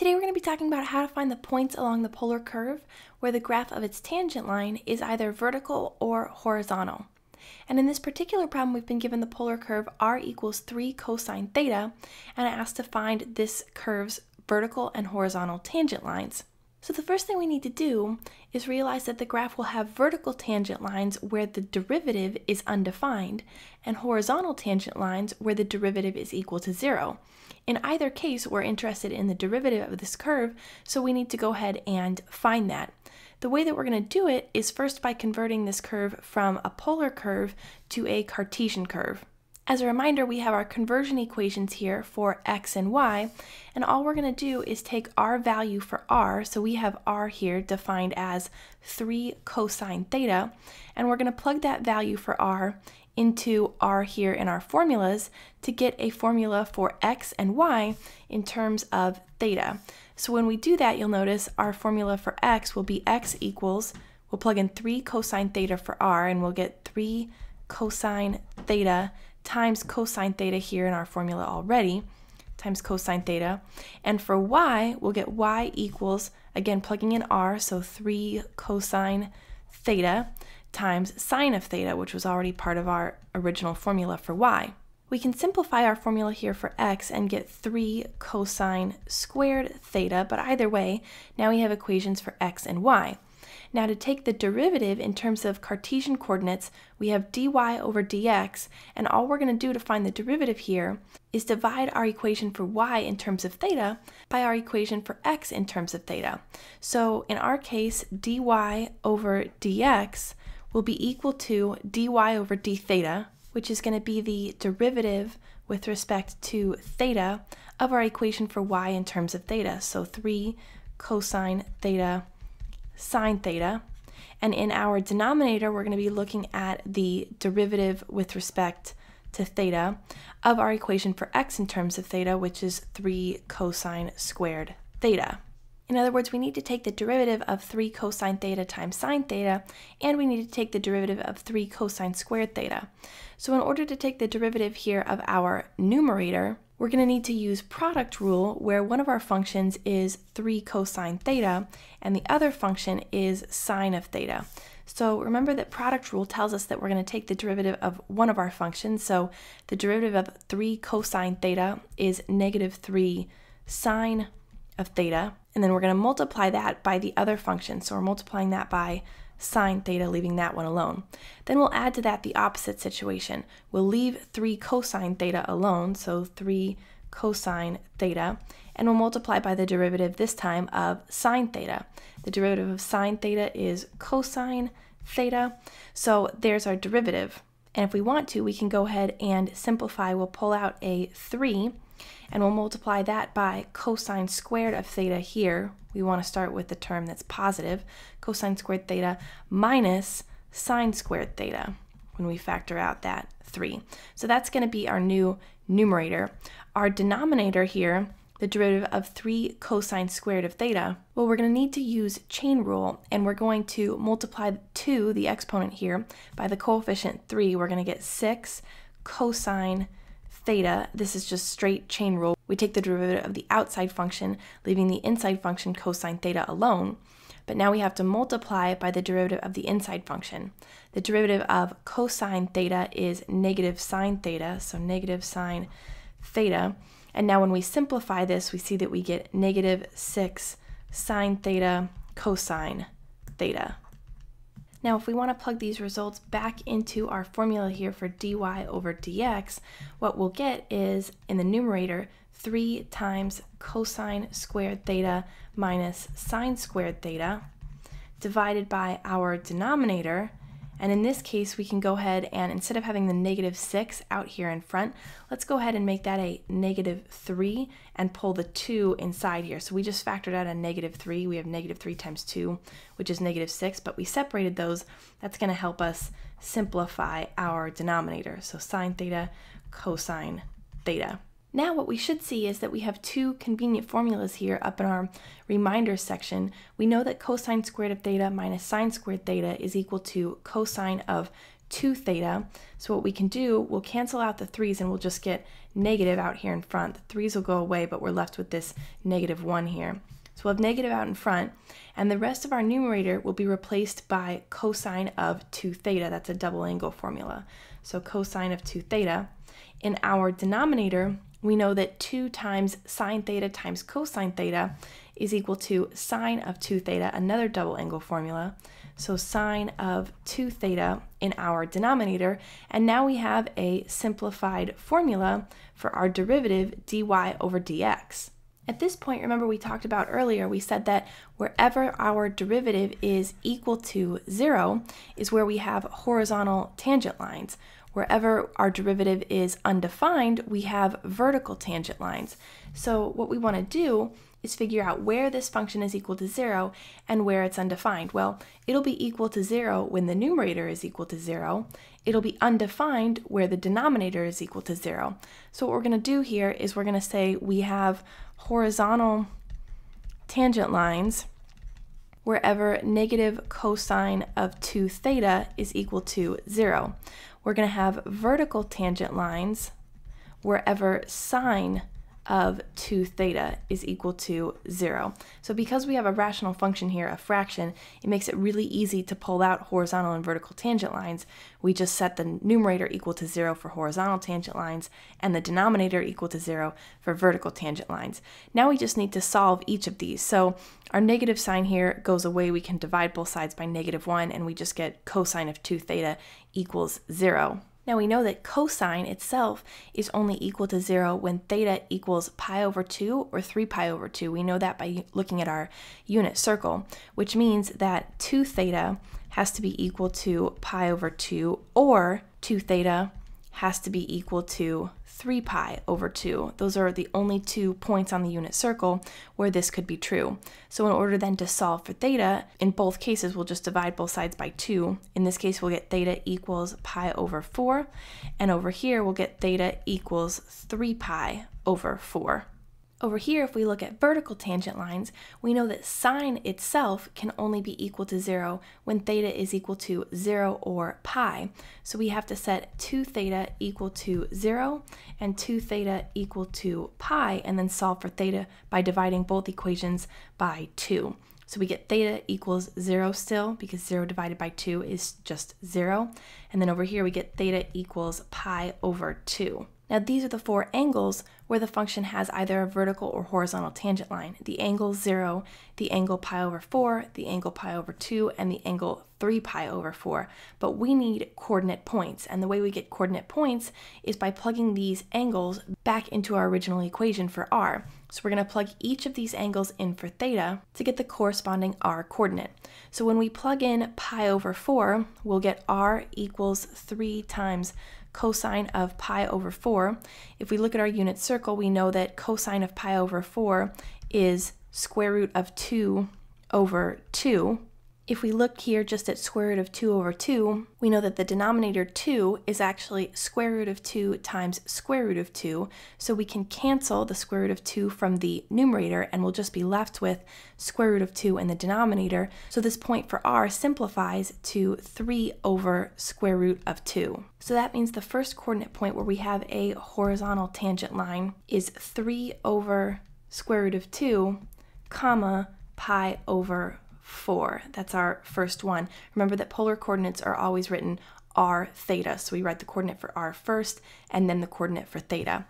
Today we're going to be talking about how to find the points along the polar curve where the graph of its tangent line is either vertical or horizontal. And in this particular problem, we've been given the polar curve r equals 3 cosine theta, and I asked to find this curve's vertical and horizontal tangent lines. So the first thing we need to do is realize that the graph will have vertical tangent lines where the derivative is undefined and horizontal tangent lines where the derivative is equal to zero. In either case, we're interested in the derivative of this curve, so we need to go ahead and find that. The way that we're going to do it is first by converting this curve from a polar curve to a Cartesian curve. As a reminder, we have our conversion equations here for x and y, and all we're going to do is take our value for r, so we have r here defined as 3 cosine theta, and we're going to plug that value for r into r here in our formulas to get a formula for x and y in terms of theta. So when we do that, you'll notice our formula for x will be x equals, we'll plug in 3 cosine theta for r, and we'll get 3 cosine theta times cosine theta here in our formula already, times cosine theta. And for y, we'll get y equals, again, plugging in r, so 3 cosine theta times sine of theta, which was already part of our original formula for y. We can simplify our formula here for x and get 3 cosine squared theta, but either way, now we have equations for x and y. Now to take the derivative in terms of Cartesian coordinates, we have dy over dx, and all we're going to do to find the derivative here is divide our equation for y in terms of theta by our equation for x in terms of theta. So in our case, dy over dx will be equal to dy over d theta, which is going to be the derivative with respect to theta of our equation for y in terms of theta. So 3 cosine theta sine theta. And in our denominator, we're going to be looking at the derivative with respect to theta of our equation for x in terms of theta, which is 3 cosine squared theta. In other words, we need to take the derivative of 3 cosine theta times sine theta, and we need to take the derivative of 3 cosine squared theta. So in order to take the derivative here of our numerator, we're going to need to use product rule where one of our functions is 3 cosine theta and the other function is sine of theta. So remember that product rule tells us that we're going to take the derivative of one of our functions. So the derivative of 3 cosine theta is negative 3 sine of theta. And then we're going to multiply that by the other function. So we're multiplying that by sine theta, leaving that one alone. Then we'll add to that the opposite situation. We'll leave 3 cosine theta alone, so 3 cosine theta, and we'll multiply by the derivative this time of sine theta. The derivative of sine theta is cosine theta, so there's our derivative. And if we want to, we can go ahead and simplify. We'll pull out a 3 and we'll multiply that by cosine squared of theta here. We want to start with the term that's positive, cosine squared theta minus sine squared theta when we factor out that 3. So that's going to be our new numerator. Our denominator here, the derivative of 3 cosine squared of theta, well, we're going to need to use chain rule, and we're going to multiply 2, the exponent here, by the coefficient 3. We're going to get 6 cosine theta, this is just straight chain rule. We take the derivative of the outside function, leaving the inside function cosine theta alone. But now we have to multiply by the derivative of the inside function. The derivative of cosine theta is negative sine theta, so negative sine theta. And now when we simplify this, we see that we get negative 6 sine theta cosine theta. Now, if we want to plug these results back into our formula here for dy over dx, what we'll get is, in the numerator, 3 times cosine squared theta minus sine squared theta divided by our denominator, and in this case, we can go ahead and instead of having the negative 6 out here in front, let's go ahead and make that a negative 3 and pull the 2 inside here. So we just factored out a negative 3. We have negative 3 times 2, which is negative 6, but we separated those. That's going to help us simplify our denominator. So sine theta, cosine theta. Now what we should see is that we have two convenient formulas here up in our reminders section. We know that cosine squared of theta minus sine squared theta is equal to cosine of 2 theta. So what we can do, we'll cancel out the 3's and we'll just get negative out here in front. The 3's will go away, but we're left with this negative 1 here. So we'll have negative out in front, and the rest of our numerator will be replaced by cosine of 2 theta. That's a double angle formula. So cosine of 2 theta. In our denominator, we know that 2 times sine theta times cosine theta is equal to sine of 2 theta, another double angle formula. So sine of 2 theta in our denominator. And now we have a simplified formula for our derivative dy over dx. At this point, remember we talked about earlier, we said that wherever our derivative is equal to zero is where we have horizontal tangent lines. Wherever our derivative is undefined, we have vertical tangent lines. So what we want to do is figure out where this function is equal to zero and where it's undefined. Well, it'll be equal to zero when the numerator is equal to zero. It'll be undefined where the denominator is equal to zero. So what we're going to do here is we're going to say we have horizontal tangent lines wherever negative cosine of 2 theta is equal to 0. We're going to have vertical tangent lines wherever sine of 2 theta is equal to 0. So because we have a rational function here, a fraction, it makes it really easy to pull out horizontal and vertical tangent lines. We just set the numerator equal to 0 for horizontal tangent lines and the denominator equal to 0 for vertical tangent lines. Now we just need to solve each of these. So our negative sign here goes away. We can divide both sides by negative 1 and we just get cosine of 2 theta equals 0. Now we know that cosine itself is only equal to 0 when theta equals pi over 2 or 3 pi over 2. We know that by looking at our unit circle, which means that 2 theta has to be equal to pi over 2 or 2 theta has to be equal to 3 pi over 2. Those are the only two points on the unit circle where this could be true. So in order then to solve for theta, in both cases we'll just divide both sides by 2. In this case we'll get theta equals pi over 4, and over here we'll get theta equals 3 pi over 4. Over here, if we look at vertical tangent lines, we know that sine itself can only be equal to 0 when theta is equal to 0 or pi. So we have to set 2 theta equal to 0 and 2 theta equal to pi, and then solve for theta by dividing both equations by 2. So we get theta equals 0 still, because 0 divided by 2 is just 0. And then over here we get theta equals pi over 2. Now these are the four angles where the function has either a vertical or horizontal tangent line. The angle 0, the angle pi over 4, the angle pi over 2, and the angle 3 pi over 4. But we need coordinate points, and the way we get coordinate points is by plugging these angles back into our original equation for r. So we're going to plug each of these angles in for theta to get the corresponding r coordinate. So when we plug in pi over 4, we'll get r equals 3 times cosine of pi over 4. If we look at our unit circle, we know that cosine of pi over 4 is square root of 2 over 2. If we look here just at square root of 2 over 2, we know that the denominator 2 is actually square root of 2 times square root of 2, so we can cancel the square root of 2 from the numerator and we'll just be left with square root of 2 in the denominator. So this point for r simplifies to 3 over square root of 2. So that means the first coordinate point where we have a horizontal tangent line is 3 over square root of 2, comma, pi over 4. That's our first one. Remember that polar coordinates are always written r theta. So we write the coordinate for r first and then the coordinate for theta.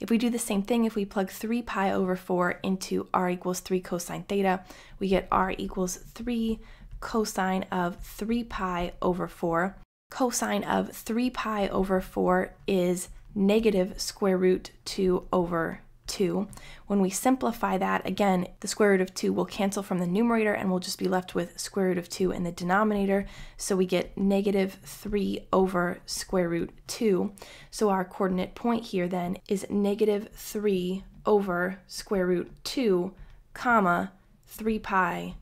If we do the same thing, if we plug 3 pi over 4 into r equals 3 cosine theta, we get r equals 3 cosine of 3 pi over 4. Cosine of 3 pi over 4 is negative square root 2 over 2. When we simplify that, again, the square root of 2 will cancel from the numerator and we'll just be left with square root of 2 in the denominator. So we get negative 3 over square root 2. So our coordinate point here then is negative 3 over square root 2, comma, 3 pi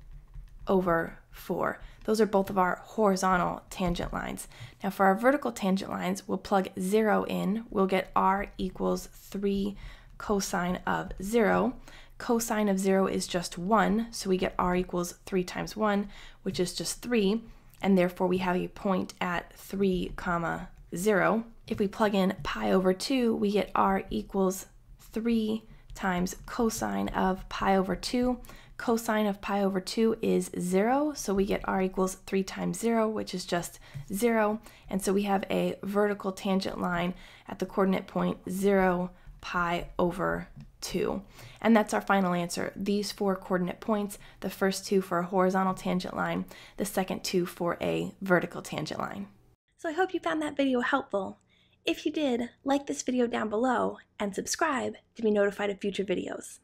over 4. Those are both of our horizontal tangent lines. Now for our vertical tangent lines, we'll plug 0 in. We'll get r equals 3 cosine of 0. Cosine of 0 is just 1, so we get r equals 3 times 1, which is just 3. and therefore we have a point at 3 comma 0. If we plug in pi over 2, we get r equals 3 times cosine of pi over 2. Cosine of pi over 2 is 0, so we get r equals 3 times 0, which is just 0. And so we have a vertical tangent line at the coordinate point 0, pi over 2. And that's our final answer. These four coordinate points, the first two for a horizontal tangent line, the second two for a vertical tangent line. So I hope you found that video helpful. If you did, like this video down below and subscribe to be notified of future videos.